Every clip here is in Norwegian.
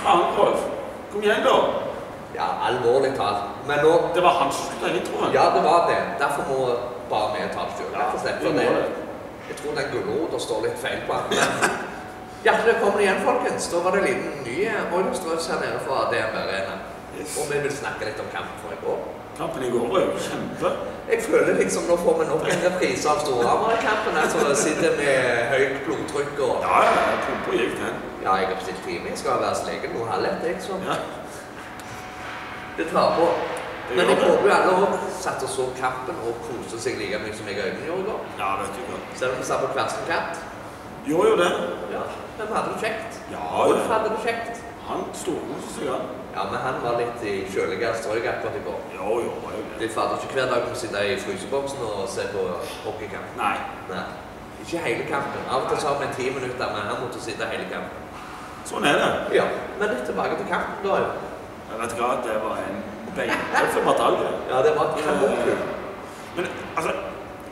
Faen, Rolf. Kom igjen, da. Ja, alvorlig talt. Men nå Det var han som skulle ta introen. Ja, det var det. Derfor må bare vi ta det sjøl, For det, jeg tror den gulrota står litt feil på den. Hjertelig velkommen igjen, folkens. Da var det en liten ny Oilers-drøs her nede fra DNB Arena. Yes. Og vi vil snakke litt om kampen fra i går. Kampen i går var jo kjempe. Jeg føler liksom nå får vi nok en reprise av Storhamar-kampen. Altså sitter med høyt blodtrykk og Ja, ja, pumpa gikk den. Ja, jeg har bestilt time. Jeg skal være hos legen nå halv ett, jeg, så Ja. det tar på. Men jeg håper jo alle har satt og så kampen og koste seg like mye som jeg og Øyvind gjorde i går. ja, vet du hva. Selv om vi satt på hver sin kant. Gjorde jo det. Ja, men vi hadde det kjekt. Ja, ja. hadde det kjekt. Han storkoste seg, han. Ja, men han var litt i kjøligere strøk akkurat i går. Jo, jo, var jo det. Det fader ikke hver dag å sitte i fryseboksen og se på hockeykamp. Nei. Nei. Ikke hele kampen. Av og til har vi ti minutter, men han måtte sitte hele kampen. Sånn er det. Ja, men litt tilbake til kampen da. Jeg vet hva, det var en beintøff batalje. Ja, det var kanonkull. Men altså,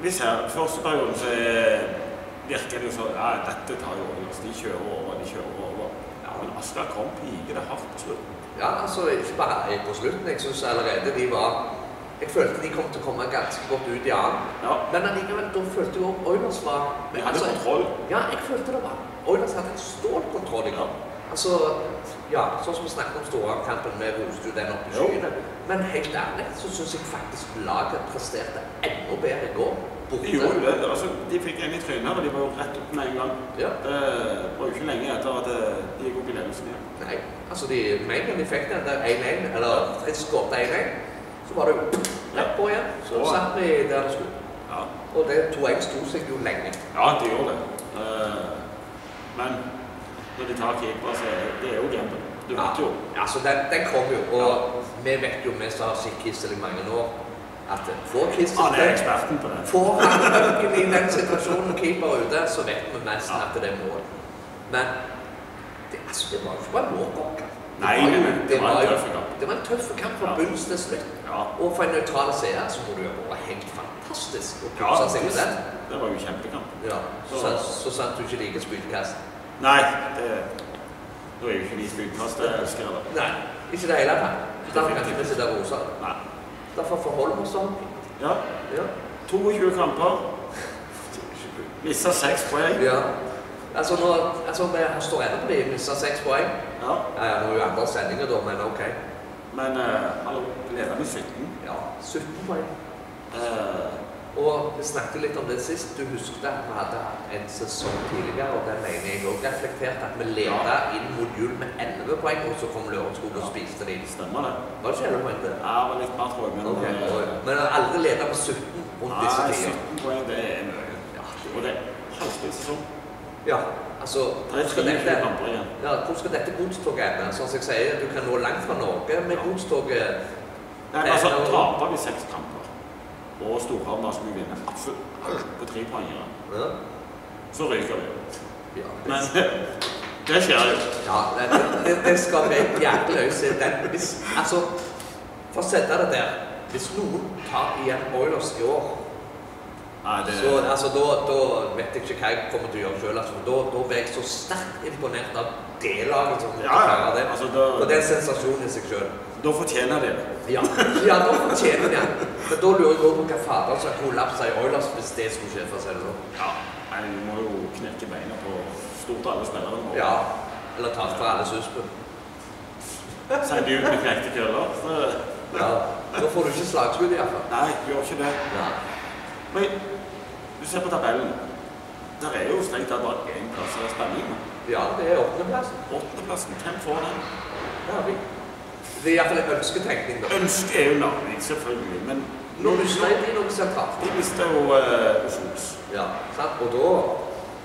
hvis her, første perioden så er- virker det jo så Ja, dette tar jo over. De kjører over, de kjører over. Ja, men Asker kom pike det hardt på slutt. Ja, altså ikke bare på slutten. Jeg syns allerede de var Jeg følte de kom til å komme ganske godt ut i annen. Ja, Men allikevel, da følte jeg Oilers var Med altså, kontroll. Ja, jeg følte det var Oilers hadde en stålkontroll i kamp. Altså, ja, sånn som vi snakket om Storhamar-kampen, vi roste jo den opp i skyene. Men helt ærlig så syns jeg faktisk laget presterte enda bedre i går. Borte. Jo det. Altså, de fikk en i trynet, og de var jo rett opp med en gang. Ja. Det var jo ikke lenge etter at eh, de gikk opp i ledelsen igjen. Nei, altså de, med en gang de fikk den der 1-1, eller de skåret 1-1, så var det jo rett på igjen. Så Ja. satt vi der det skulle. Ja, Og det 2-1 sto seg jo lenge. ja de gjorde det. Eh, men når de tar keeper, så det er jo gamble. Du vet jo. Ja, altså, den, den kom jo. Og vi vet jo, vi som har sett mange år, at får det. Får han pucken i den situasjonen keeper er ute, så vet vi nesten Ja. at det er mål. Men det, altså, det var jo ikke bare. Det Nei, det var jo-. Det var en tøff kamp fra bunns bunn til slutt. Og for en nøytral seer så må det jo være helt fantastisk å kose seg med det, den. det var jo kjempekamp. Ja, så, så, sant du ikke liker spydkast. Nei, det, nå er jo ikke vi spydkastelskere. Nei, ikke det hele tatt. Derfor kan ikke vi sitte og rose. Derfor forholder vi oss sånn. Ja, Ja. 22 kamper. Missa seks poeng. ja. Altså, nå, altså, vi står ennå på de mista seks poeng. Ja, Ja, nå er jo andre sendinger, da, men OK. men uh, hallo, leder med 17. Ja, 17 poeng. Eh, Og vi snakket litt om det sist. Du husket at vi hadde en sesong tidligere, og den mener jeg òg reflekterte at vi leda inn mot jul med 11 poeng, og så kom Lørenskog og spiste de. stemmer det. Var det ikke 11 poeng det? Ja, det var litt mer, tror jeg. Men, Ok, eh. Men aldri leda på 17 rundt disse Nei, tider. 17 poeng, det er mye. Ja, Og det er halvspilt sesong. ja, altså hvor skal dette, ja, hvor skal dette godstoget ende? Sånn som jeg sier, du kan nå langt fra Norge med godstoget. Nei, men altså, taper vi seks kamper, og Storhamar skulle vinne absolutt alt på tre poengere, Ja, så ryker vi. ja, Men det skjer jo. Ja, det, det, det skal vi jæklig løse. den. Hvis, altså, for å sette det der Hvis noen tar igjen Oilers i år, Nei, det, så altså, da, da vet jeg ikke hva jeg kommer til å gjøre sjøl. Altså, da, da blir jeg så sterkt imponert av det laget som ja, ja. det. Altså, da... For det er en sensasjon i seg sjøl. da fortjener de det. Ja. ja, da fortjener de det. Men da lurer jeg òg på hva fader som kollapser i Oilers hvis det skulle skje, for seg det sånn. Ja, nei, vi må jo knekke beina på stort alle spillerne. nå. Ja. Eller ta fra alle suspen. Sier du med knekte køller. så- Ja. Da får du ikke slagskudd, iallfall. Nei, gjør ikke det. Ja. Men du ser på tabellen. Der er jo strengt tatt bare én plass som er spennende. ja, det er åttendeplassen. Åttendeplassen, hvem får den? Ja, vi. Det er iallfall en ønsketenkning, da. Ønske er jo navnet, selvfølgelig, men Nå mister de noe sentralt. de mister jo uh, Oslos. Ja, sant? Og da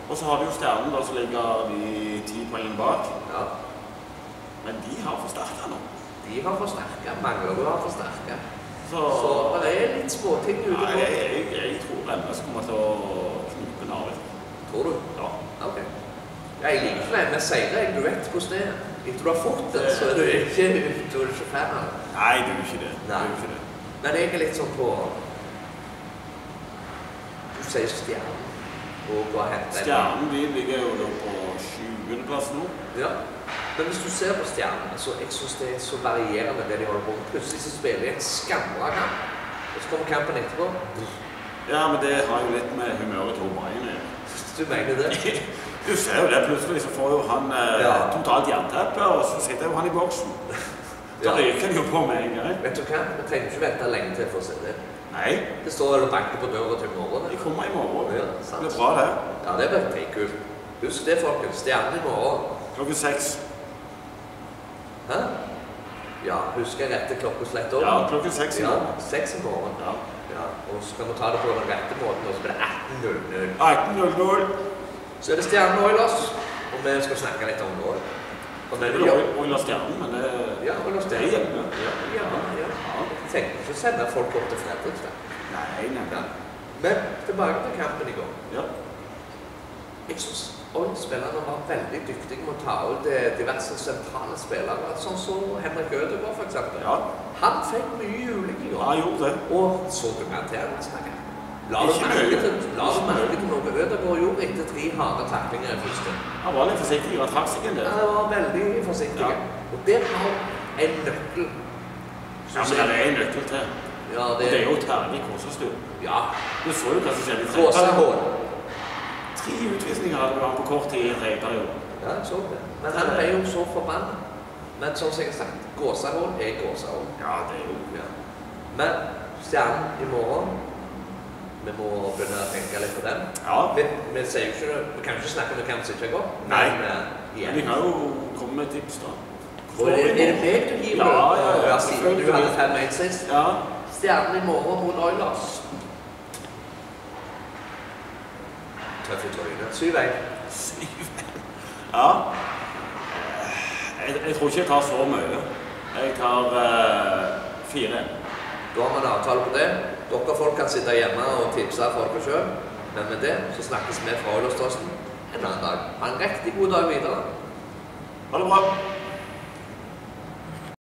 Og så har vi jo Stjernen, da, som ligger de ti poeng bak. Ja, Men de har forsterka nå. de har forsterka. Manglerud har forsterka. Så, Så det er litt småting ute på. jeg, jeg, jeg tror MS kommer til å knipe navet. Tror du? Ja. Ok. Jeg liker ikke seire. jeg. Du vet hvordan det er. Etter du har fått det, så er du ikke, du er ikke fan av det. Nei, du er ikke det. Du Nei. er ikke det. Men jeg er litt sånn på Du sier Stjernen. Og hva Stjernen ligger jo da på 20.-plass nå. Ja. Men hvis du ser på stjernene, så jeg synes det er så varierende det de holder på med. Plutselig så spiller de en skamla kamp, og så kommer kampen etterpå. Ja, men det har jo litt med humøret til O'Brien å gjøre. Du mener det? Du ser jo det, plutselig så får jo han eh, Ja. totalt jernteppe, og så sitter jo han i boksen. Da Ja. ryker han jo på med en gang. Vet du hva? Vi trenger ikke vente lenge til for å se det. Nei, Det står vel og banker på døra til i morgen. de kommer i morgen. Ja, Det sant. blir bra, det. Ja, det blir dritkult. Husk det, folkens. Stjernen i morgen. Klokken seks. Hæ? Ja, husker jeg rette klokkeslett òg. Ja, klokken seks Ja, seks i morgen. Ja. Ja, og så skal vi ta det på den rette måten, og så blir det 18.00. 18.00. Så er det Stjernen Oilers, og vi skal snakke litt om det. Og Det er vel Oilers Stjernen, men det, Ja, Oilers det er Stjernen. Ja, Ja, ja, ja. Jeg tenker ikke å sende folk opp til Fredrikstad. Nei, nei, Ja. nei. Men tilbake til kampen i går. Ja. Jeg syns Oilers-spillerne var veldig dyktige med å ta ut eh, diverse sentrale spillere, sånn som Henrik Ødegaard f.eks. ja. Han fikk mye ulike Ja, han gjorde det. Og så du mer til han snakket? La du merke til, noe Ødegaard gjorde etter tre harde taklinger i første? Han var litt forsiktig og trakk seg en del. Han var veldig forsiktig. Ja. Og det har en nøkkel. Ja, men det er en nøkkel til. Ja, Og det det er jo Terje Kåsastuen. Ja. Du så jo hva som skjedde i tredje. Tre utvisninger hadde han på kort tid i tredje periode. Ja, jeg så det. Men han ble jo så forbanna. Men som jeg har sagt, gåsehål er gåsehål. Ja, det er jo Ja. Men Stjernen i morgen Vi må begynne å tenke litt på den. Ja. Vi, vi, ikke, vi kan ikke snakke om hvem som ikke har gått. Nei. Men eh, Men vi kan jo komme med tips, da. Og er, er det meg du hiver? Ja, ja, ja, Siden du hadde 5-1 sist. Ja. Stjernen i morgen mot Oilers. Tøff i trynet. 7-1. Ja. Jeg, jeg tror ikke jeg tar så mye. Jeg tar uh, fire. Da har vi en avtale på det. Dere folk kan sitte hjemme og tipse for dere sjøl. Men med det så snakkes vi fra Oilers-Trosten en annen dag. Ha en riktig god dag videre. Ha det bra.